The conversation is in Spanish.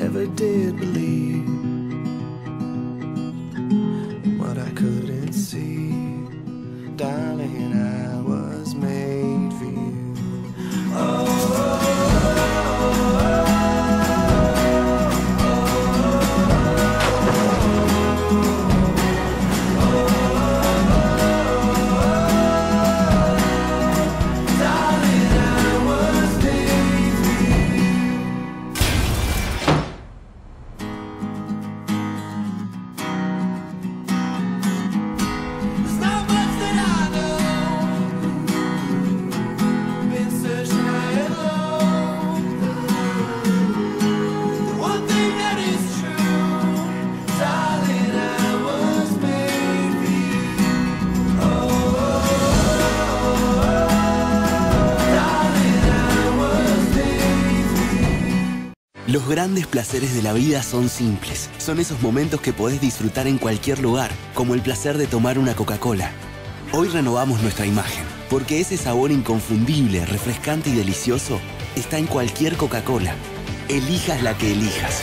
ever did believe Los grandes placeres de la vida son simples. Son esos momentos que podés disfrutar en cualquier lugar, como el placer de tomar una Coca-Cola. Hoy renovamos nuestra imagen, porque ese sabor inconfundible, refrescante y delicioso está en cualquier Coca-Cola. Elijas la que elijas.